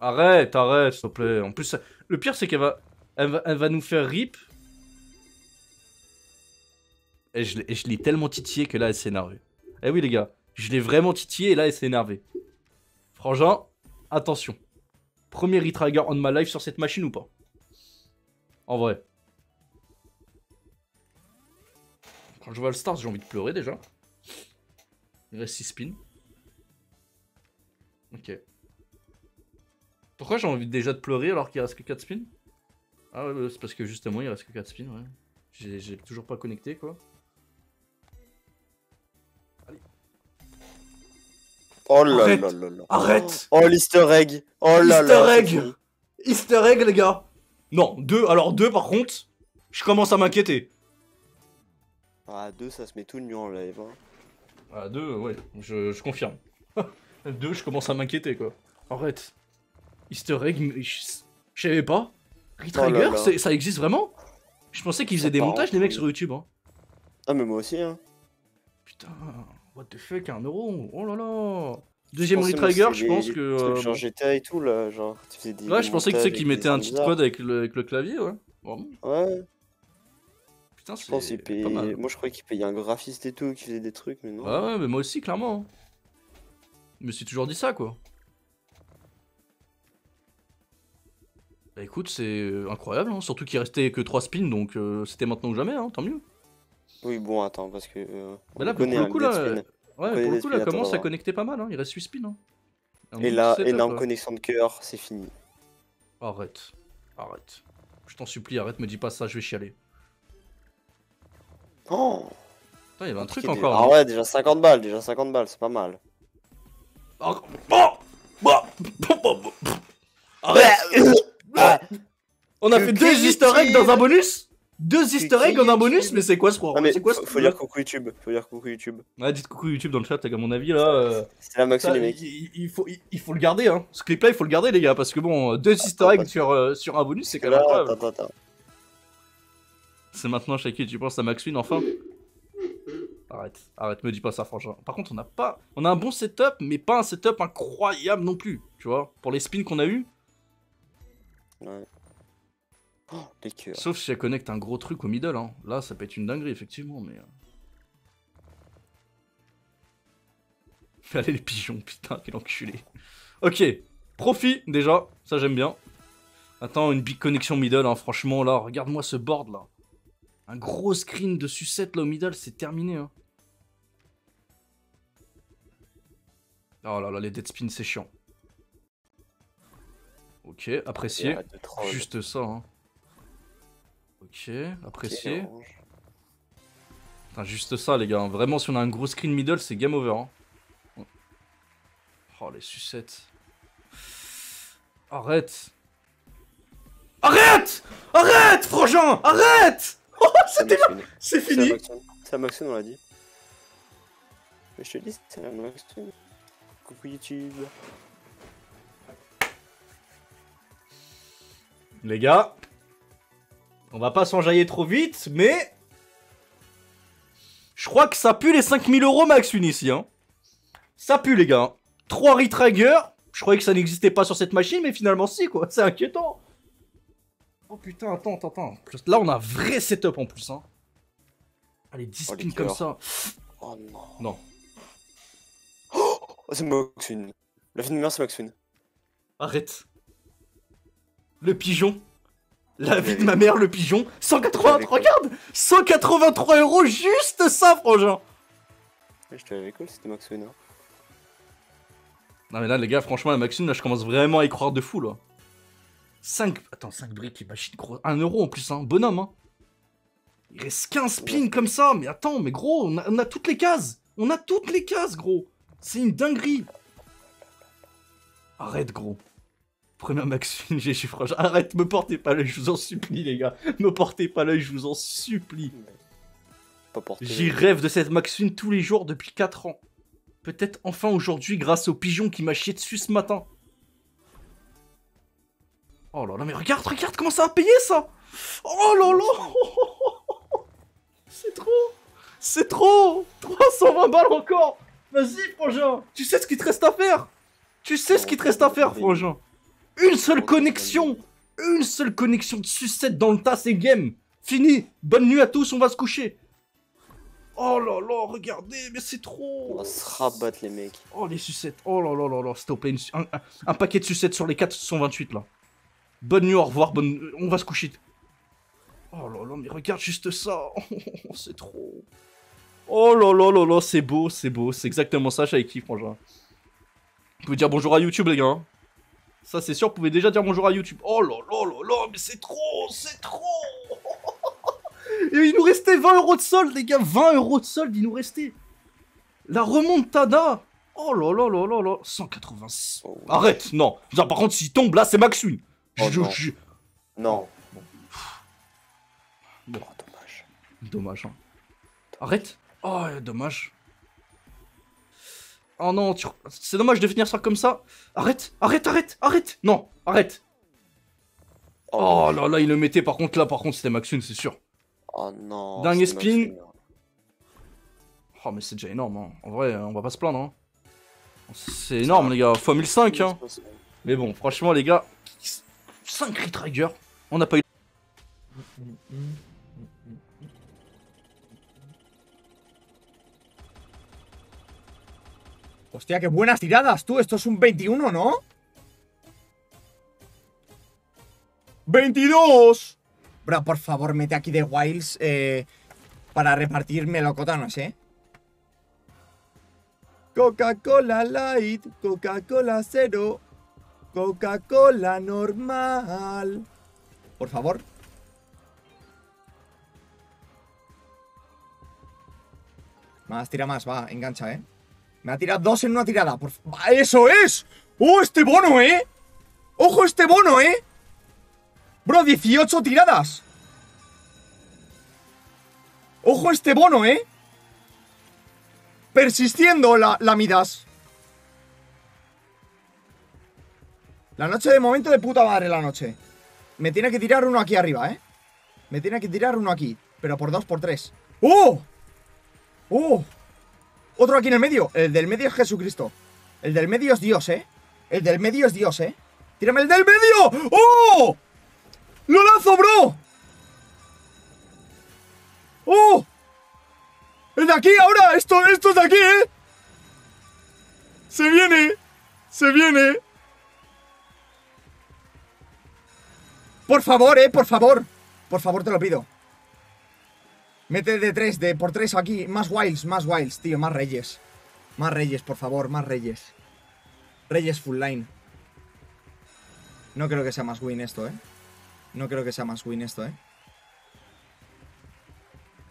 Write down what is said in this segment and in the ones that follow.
Arrête, arrête, s'il te plaît. En plus, le pire, c'est qu'elle va... Elle, va... nous faire rip. Et je l'ai- et je l'ai tellement titillé que là, elle s'est énervée. Eh oui, les gars. Je l'ai vraiment titillé et là, elle s'est énervée. Frangin, attention. Premier retrigger on my life sur cette machine ou pas? En vrai. Quand je vois le stars, j'ai envie de pleurer déjà. Il reste 6 spins. Ok. Pourquoi j'ai envie déjà de pleurer alors qu'il reste que 4 spins? Ah ouais, ouais, c'est parce que justement il reste que 4 spins, ouais. J'ai toujours pas connecté quoi. Oh là Arrête. là là là. Arrête Oh l'easter egg. Oh là Easter là. egg. c'est fini. Easter egg les gars Non, deux, alors deux par contre, je commence à m'inquiéter. Ah, deux, ça se met tout nu en live. Hein. Ah deux, ouais, je, je confirme. deux, je commence à m'inquiéter quoi. Arrête. Easter egg, mais je, savais pas. Oh Retrigger, c'est- ça existe vraiment? Je pensais qu'ils faisaient des montages les mecs sur YouTube. Hein. Ah, mais moi aussi, hein. Putain, what the fuck, un euro? Oh là là Deuxième retrigger, je pense les que... euh, Genre GTA et tout, là. Genre, tu faisais des. Ouais, je pensais que tu sais qu'ils mettaient un bizarres. code avec le, avec le clavier, ouais. Vraiment. Ouais, Putain, c'est mal. Moi, je croyais qu'ils payaient un graphiste et tout, qui faisait des trucs, mais non. Ouais, ouais, mais moi aussi, clairement. Je me suis toujours dit ça, quoi. Bah écoute, c'est euh, incroyable, hein. surtout qu'il restait que 3 spins, donc euh, c'était maintenant ou jamais, hein, tant mieux. Oui, bon, attends, parce que. euh, Bah là, pour le coup, là, spin. Ouais, pour le coup, là, commence à connecter pas mal, hein. il reste 8 spins. Hein. Un Et là, énorme connexion de cœur, c'est fini. Arrête, arrête. Je t'en supplie, arrête, me dis pas ça, je vais chialer. Oh Putain, il y avait un truc encore. Ah hein. ouais, déjà 50 balles, déjà 50 balles, c'est pas mal. Ah, bon, bon, bon, bon, bon. Arrête On a Que fait deux easter eggs dans un bonus Deux easter eggs en un bonus Mais c'est quoi ce pro mais C'est quoi ce faut, dire coucou YouTube, faut dire coucou YouTube. Ouais, dites coucou YouTube dans le chat, à mon avis, là... euh, C'est la max ça, les il, mecs. il- il faut, il, il faut le garder, hein. Ce clip-là, il faut le garder, les gars, parce que bon, deux easter eggs sur, euh, sur un bonus, c'est quand même Là, incroyable. attends, attends, attends. C'est maintenant, Shaki, tu penses à Max Win, enfin Arrête, arrête, me dis pas ça, franchement. Par contre, on a pas... On a un bon setup, mais pas un setup incroyable non plus, tu vois Pour les spins qu'on a eu, Ouais. Oh, les cœurs. Sauf si elle connecte un gros truc au middle, hein. Là, ça peut être une dinguerie, effectivement, mais... euh. Allez, les pigeons, putain, quel enculé. Ok, profit, déjà, ça j'aime bien. Attends, une big connexion middle, hein, franchement, là, regarde-moi ce board, là. Un gros screen de sucette, là, au middle, c'est terminé, hein. Oh là là, les dead spins, c'est chiant. Ok, apprécié. Juste ça, hein. Ok, apprécié. Putain, juste ça, les gars. Vraiment, si on a un gros screen middle, c'est game over. hein. Oh, les sucettes. Arrête. Arrête Arrête, Frangin Arrête Oh, C'est c'était. C'est fini. C'est la Max Win, on l'a dit. Mais je te dis, c'est la Max Win. Coucou YouTube. Les gars, on va pas s'enjailler trop vite, mais... Je crois que ça pue les 5000 euros max une ici, hein. Ça pue, les gars. 3 retrigger. Je croyais que ça n'existait pas sur cette machine, mais finalement si, quoi. C'est inquiétant. Oh putain, attends, attends, attends. Là, on a un vrai setup en plus, hein. Allez, 10 Oh, les spins comme ça. Oh non. Non. Oh, c'est Max Win. La vie de mère, c'est Max Win. Arrête. Le pigeon. La vie de ma mère, le pigeon. 183, Avec quoi regarde 183 euros, juste ça, frangin. Ouais, Je te l'avais cool, c'était Max. Hein. Non mais là les gars, franchement la Maxime, là je commence vraiment à y croire de fou là. 5... Attends, 5 briques, machine gros. 1 euro en plus, hein, bonhomme hein. Il reste 15 spins comme ça, mais attends, mais gros, on a, on a toutes les cases. On a toutes les cases, gros. C'est une dinguerie. Arrête, gros. Première Maxime, j'ai franchement. Arrête, me portez pas l'œil, je vous en supplie, les gars. Me portez pas l'œil, je vous en supplie. J'y rêve de cette Maxune tous les jours depuis 4 ans. Peut-être enfin aujourd'hui grâce au pigeon qui m'a chié dessus ce matin. Oh là là, mais regarde, regarde comment ça a payé ça. Oh là là. C'est trop. C'est trop. 320 balles encore. Vas-y, frangin. Tu sais ce qu'il te reste à faire? Tu sais ce qu'il te reste à faire, frangin Une seule connexion Une seule connexion de sucette dans le tas, c'est game Fini Bonne nuit à tous, on va se coucher Oh là là, regardez, mais c'est trop On va se rabattre, les mecs. Oh les sucettes Oh là là là là, s'il te plaît, un, un- un paquet de sucettes sur les 428 là. Bonne nuit, au revoir, bonne... On va se coucher. Oh là là, mais regarde juste ça C'est trop... Oh là là là là, c'est beau, c'est beau, c'est exactement ça, j'avais kiff, franchement. Vous pouvez dire bonjour à YouTube, les gars. Ça, c'est sûr, vous pouvez déjà dire bonjour à YouTube. Oh là là là là, mais c'est trop, c'est trop Et il nous restait 20 euros de solde, les gars, 20 euros de solde, il nous restait. La remontada Oh là là là là là 186. Oh. Arrête, non. Non, par contre, s'il tombe, là, c'est Max Win. Oh Je- non. je- Non. Bon. Oh, dommage. Dommage, hein. Arrête Oh, dommage. Oh non, tu... c'est dommage de finir ça comme ça. Arrête, arrête, arrête, arrête Non, arrête Oh là là, il le mettait, par contre, là, par contre, c'était Max Win, c'est sûr. Oh non. Dingue c'était spin. Maxime. Oh, mais c'est déjà énorme, hein. En vrai, on va pas se plaindre, hein. C'est énorme, les gars. Fois 1005, hein. Mais bon, franchement, les gars, 5 Retrigger. On n'a pas eu. Hostia, qué buenas tiradas, tú. Esto es un 21, ¿no? ¡22! Bro, por favor, mete aquí de Wilds eh, para repartir melocotanos, ¿eh? Coca-Cola Light, Coca-Cola Cero, Coca-Cola normal. Por favor. Más, tira más, va, engancha, ¿eh? Me ha tirado dos en una tirada. Por... ¡Va, ¡Eso es! ¡Oh, este bono, eh! ¡Ojo este bono, eh! Bro, 18 tiradas. ¡Ojo este bono, eh! Persistiendo la, la Midas. La noche de momento de puta madre la noche. Me tiene que tirar uno aquí arriba, ¿eh? Me tiene que tirar uno aquí. Pero por dos, por tres. ¡Oh! ¡Oh! Otro aquí en el medio. El del medio es Jesucristo. El del medio es Dios, ¿eh? El del medio es Dios, ¿eh? ¡Tírame el del medio! ¡Oh! ¡Lo lanzo, bro! ¡Oh! ¡El de aquí ahora! ¡Esto, esto es de aquí, eh! ¡Se viene! ¡Se viene! Por favor, eh, por favor. Por favor, te lo pido. Mete de tres, de por tres aquí. Más wilds, más wilds, tío, más reyes. Más reyes, por favor, más reyes. Reyes full line. No creo que sea más win esto, eh. No creo que sea más win esto, eh.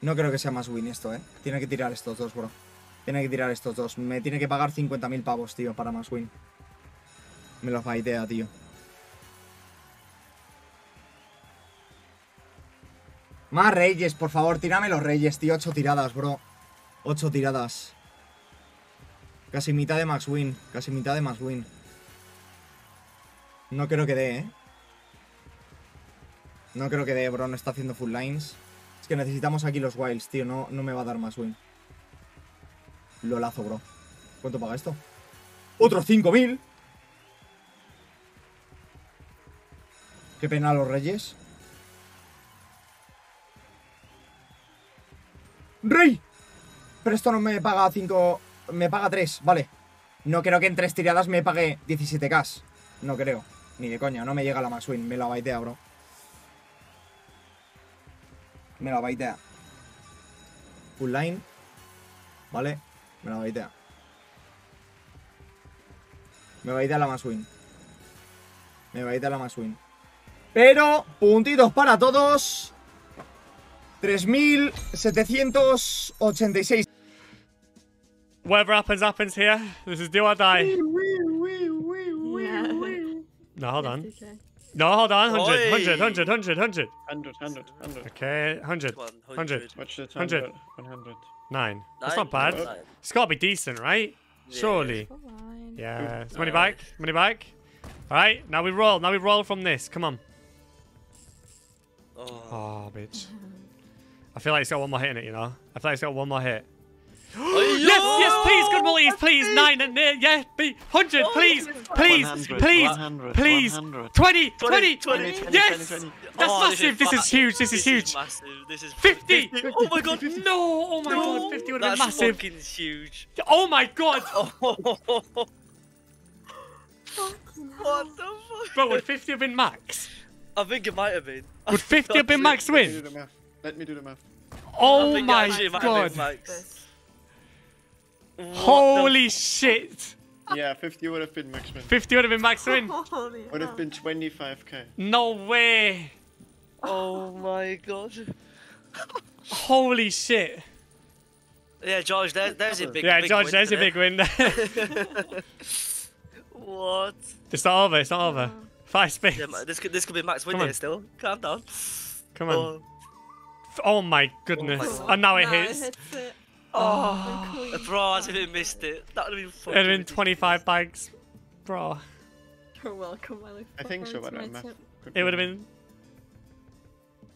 No creo que sea más win esto, eh. Tiene que tirar estos dos, bro. Tiene que tirar estos dos. Me tiene que pagar 50.000 pavos, tío, para más win. Me los baitea, tío. Más reyes, por favor, tírame los reyes, tío. Ocho tiradas, bro. Ocho tiradas. Casi mitad de max win. Casi mitad de max win. No creo que dé, ¿eh? No creo que dé, bro. No está haciendo full lines. Es que necesitamos aquí los wilds, tío. No, no me va a dar más win. Lo lazo, bro. ¿Cuánto paga esto? ¡Otros 5.000! Qué pena los reyes. ¡Rey! Pero esto no me paga 5... Me paga 3, vale. No creo que en 3 tiradas me pague 17k. No creo. Ni de coña, no me llega la max win. Me la baitea, bro. Me la baitea. Full line. Vale. Me la baitea. Me baitea la max win. Me baitea la max win. Pero, puntitos para todos. 3.786. Whatever happens, happens here. This is do or die. No, hold on. No, hold on. 100, 100, 100, 100, 100. 100, 100, 100. Okay, 100. 100. 100. 100. Nine. That's not bad. Nine. It's got to be decent, right? Surely. Yeah. Money back. Money back. All right. Now we roll. Now we roll from this. Come on. Oh. Oh, bitch. I feel like it's got one more hit in it, you know? I feel like it's got one more hit. Yes, yes, please, good multis, please. Nine and uh, yeah, be hundred, please, please, 100, please, 100, please. 100. 20, 20, 20, 20, 20, yes. 20, 20. That's Oh, massive. This is fast. huge. This is huge. massive. This is 50. Oh my god. No, oh my god, 50 would have been That's massive. fucking huge. Oh my god, what the fuck? bro, would 50 have been max? I think it might have been. Would 50 have been max Let me do win? The math. Let me do the math. Oh I Oh think it my actually might have been god. max. What the Holy shit. Yeah, 50 would have been max win. 50 would have been max win. Holy Would have been 25k. No way. Oh my god. Holy shit. Yeah, George, there, there's a big Yeah, big George, win there's a big win. What? it's not over, it's not over. Five spins. Yeah, this could this could be max win Come here still. Calm down. Come on. Oh, Oh my goodness. God. And now it Nah, hits. it hits it. Oh. Oh, bro, as if it missed it. That would have been It'd have been 25 bags. Bro. You're welcome, my I think so, but It's my math. It would have been.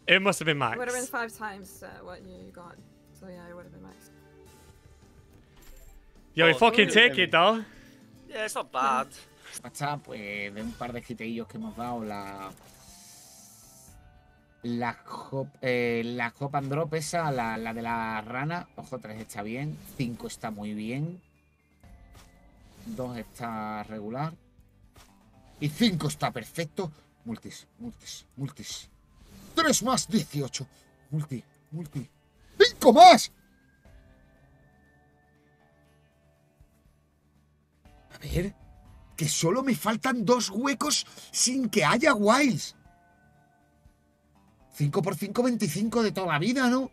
It must have been max. It would have been five times uh, what you got. So yeah, it would have been max. Yo, we Oh, fucking take it though. Yeah, it's not bad. WhatsApp, pues de un par de giteillos que hemos dado, la. La Hop, eh, la Hop and Drop esa, la, la de la rana, ojo 3 está bien, 5 está muy bien, 2 está regular y 5 está perfecto. Multis, multis, multis. 3 más 18. Multi, multi. ¡5 más! A ver, que solo me faltan dos huecos sin que haya wilds. 5 por 5, 25 de toda la vida, ¿no?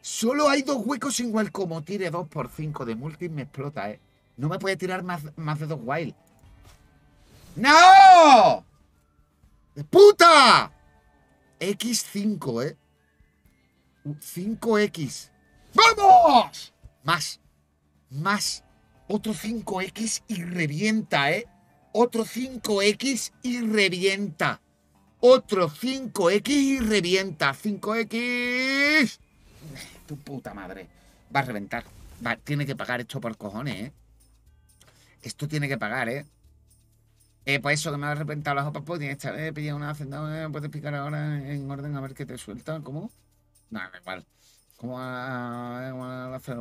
Solo hay dos huecos wild. Como tire 2 por 5 de multi, me explota, ¿eh? No me puede tirar más, más de dos wild. ¡No! ¡De puta! X5, ¿eh? 5X. ¡Vamos! Más. Más. Otro 5X y revienta, ¿eh? Otro 5X y revienta. Otro 5X y revienta. 5X. Tu puta madre. Va a reventar. Tiene que pagar esto por cojones, ¿eh? Esto tiene que pagar, ¿eh? Eh, pues eso, que me ha reventado las hopas, pues tienes que estar, eh, pilla una hacendado, eh, puedes picar ahora en orden a ver qué te suelta, ¿cómo? Nada, da igual. ¿Cómo hacer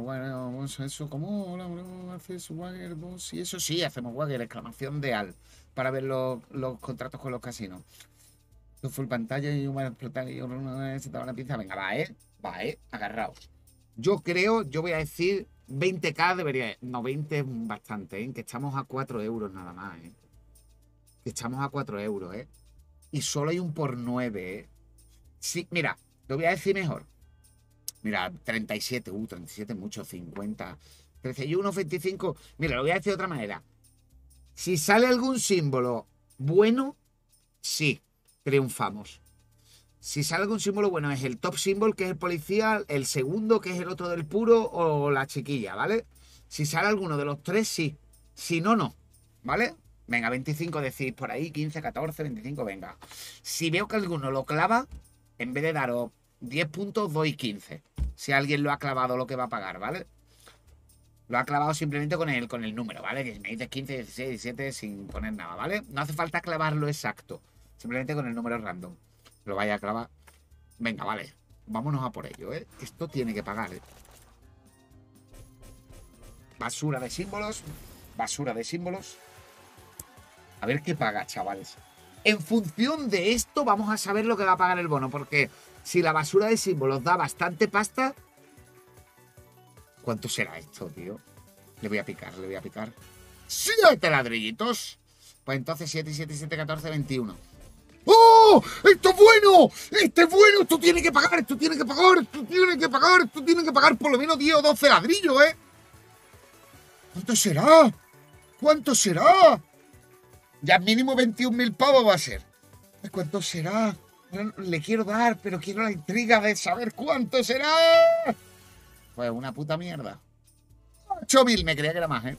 eso? ¿Cómo? Haces Wagger 2 y eso sí, hacemos Wagger, exclamación de al, para ver los contratos con los casinos. Full pantalla y un explotar y una se te va la pinza. Venga, va, eh, va, eh, agarraos. Yo creo, yo voy a decir 20k debería, no, 20 es bastante, ¿eh? que estamos a 4 euros nada más, ¿eh? que estamos a 4 euros, ¿eh? Y solo hay un por 9, ¿eh? Sí, mira, lo voy a decir mejor. Mira, 37, uh, 37 mucho, 50, 31, 25. Mira, lo voy a decir de otra manera. Si sale algún símbolo bueno, sí, triunfamos. Si sale algún símbolo bueno, es el top symbol, que es el policía, el segundo, que es el otro del puro, o la chiquilla, ¿vale? Si sale alguno de los tres, sí. Si no, no. ¿Vale? Venga, 25 decís por ahí, 15, 14, 25, venga. Si veo que alguno lo clava, en vez de daros 10 puntos, doy 15. Si alguien lo ha clavado lo que va a pagar, ¿vale? Lo ha clavado simplemente con el, con el número, ¿vale? Que me dices 15, 16, 17 sin poner nada, ¿vale? No hace falta clavarlo exacto. Simplemente con el número random. Lo vaya a clavar. Venga, vale. Vámonos a por ello, ¿eh? Esto tiene que pagar, ¿eh? Basura de símbolos. Basura de símbolos. A ver qué paga, chavales. En función de esto vamos a saber lo que va a pagar el bono, porque si la basura de símbolos da bastante pasta, ¿cuánto será esto, tío? Le voy a picar, le voy a picar. ¡Siete ladrillitos! Pues entonces 7, 7, 7, 14, 21. ¡Esto es bueno! ¡Este es bueno! ¡Esto tiene que pagar! ¡Esto tiene que pagar! ¡Esto tiene que pagar! ¡Esto tiene que pagar por lo menos 10 o 12 ladrillos, eh! ¿Cuánto será? ¿Cuánto será? Ya mínimo 21.000 pavos va a ser. ¿Cuánto será? Le quiero dar, pero quiero la intriga de saber cuánto será. Pues una puta mierda. 8.000, me creía que era más, ¿eh?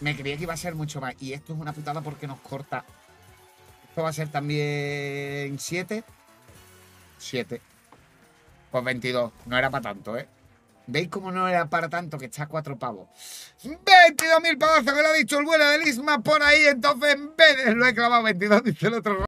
Me creía que iba a ser mucho más. Y esto es una putada porque nos corta. Va a ser también 7. 7. Pues 22. No era para tanto, ¿eh? ¿Veis cómo no era para tanto que está a cuatro pavos? 22.000 pavos que lo ha dicho el bueno del Isma por ahí, entonces en vez de lo he clavado 22, dice el otro.